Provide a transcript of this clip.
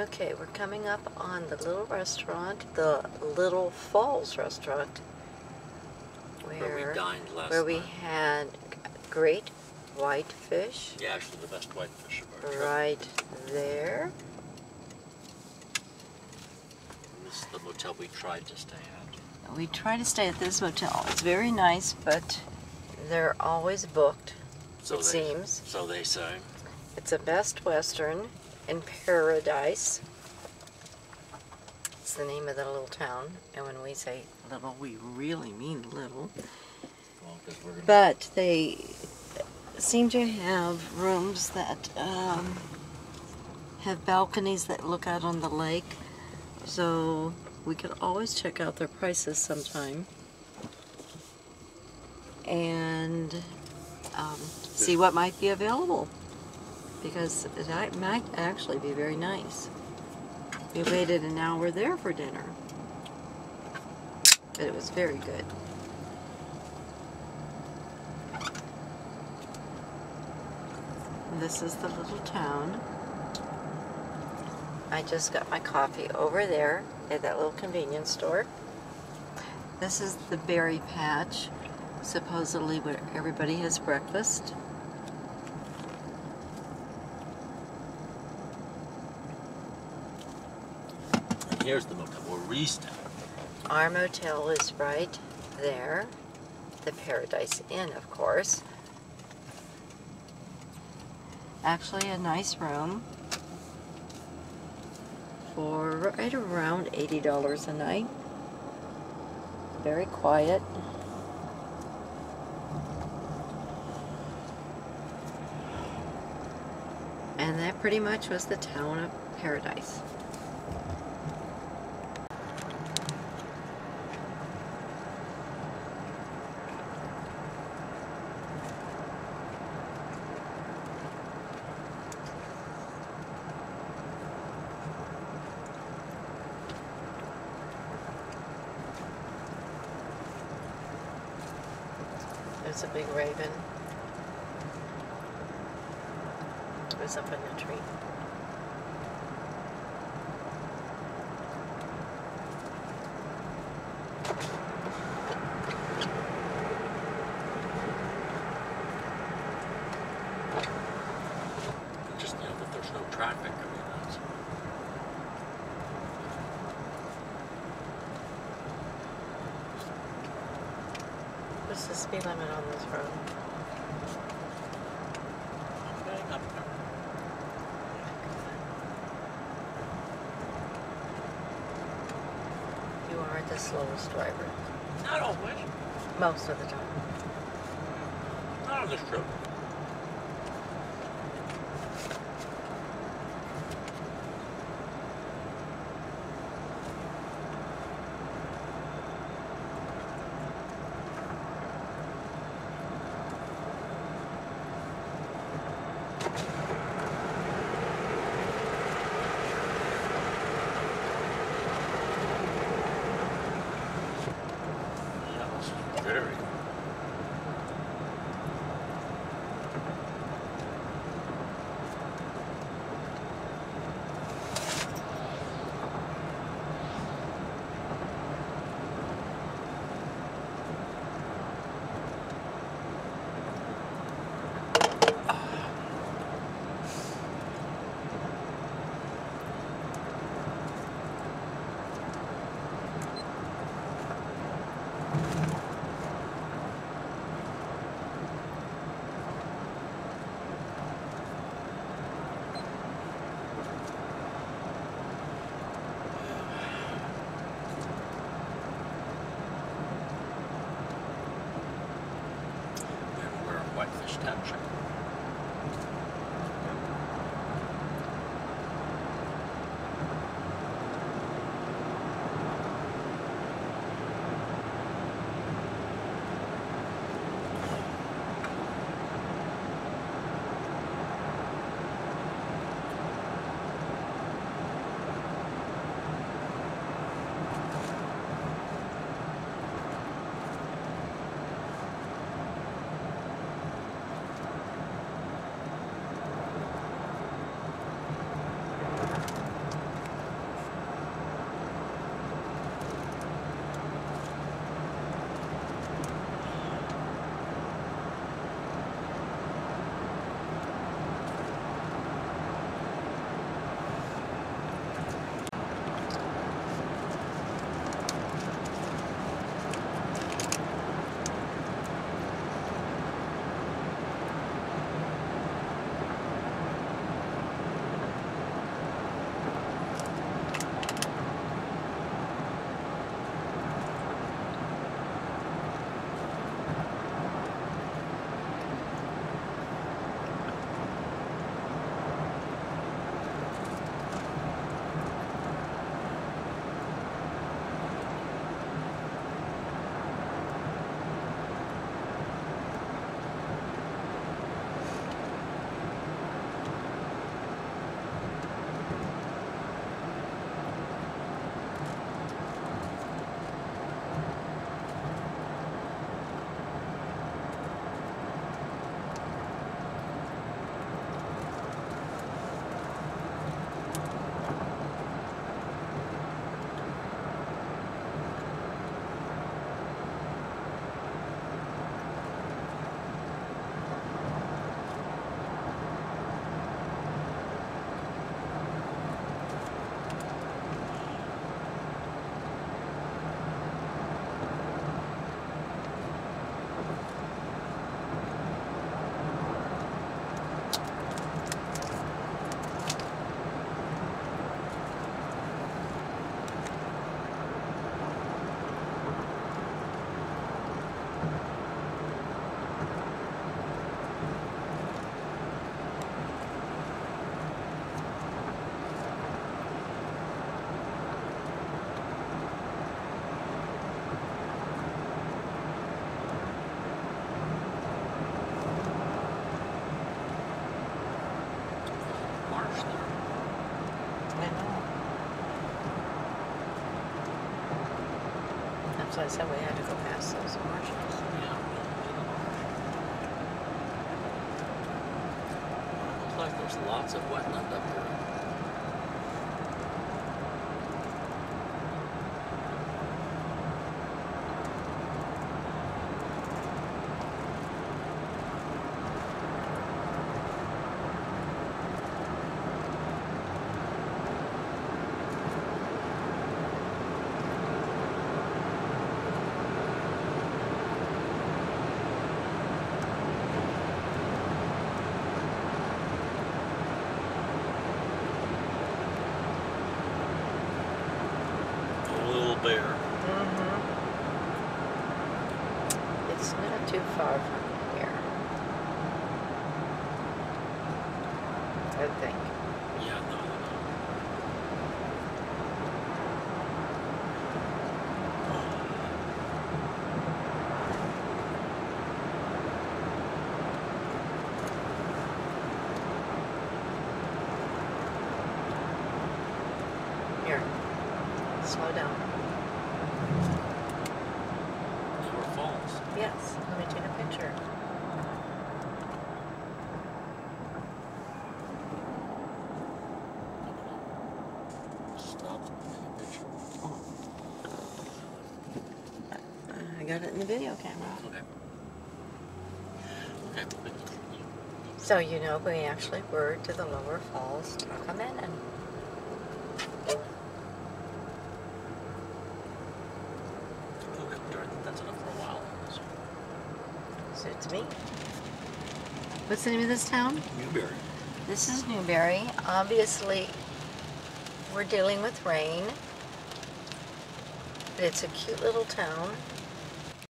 Okay, we're coming up on the little restaurant, the Little Falls restaurant, Where where, we dined last where we had great white fish Yeah, actually the best whitefish of our trip. right there. This is the motel we tried to stay at. We try to stay at this motel. It's very nice, but they're always booked, So it they, seems. So they say. It's a Best Western in Paradise. It's the name of the little town. And when we say little, we really mean little. Well, because we're gonna. But they seem to have rooms that um, have balconies that look out on the lake. So we could always check out their prices sometime. And um, see what might be available. Because a- might actually be very nice. We waited an hour there for dinner. But it was very good. This is the little town. I just got my coffee over there at that little convenience store. This is the berry patch, supposedly where everybody has breakfast. And here's the motel where we. Our motel is right there. The Paradise Inn, of course. Actually, a nice room for right around $80 a night. Very quiet. And that pretty much was the town of Paradise. There's a big raven. It was up in the tree. Just you know that there's no traffic. I mean, that's, What's the speed limit on this road? okay, up there. You are the slowest driver. Not always. Most of the time. Not on this trip. country. Why I said we had to go past those marshes. Yeah. Looks like there's lots of wetland up there. A little bear. Mm-hmm. It's not too here. I think. Yeah, no, no. Here. Slow down. Newer Falls. Yes, let me take a picture. Stop. Picture. Oh. I got it in the video camera. Okay. Okay. So you know we actually were to the lower falls to come in and that's enough for a while. So, suits me. What's the name of this town? Newberry. This is Newberry. Obviously, we're dealing with rain. But it's a cute little town.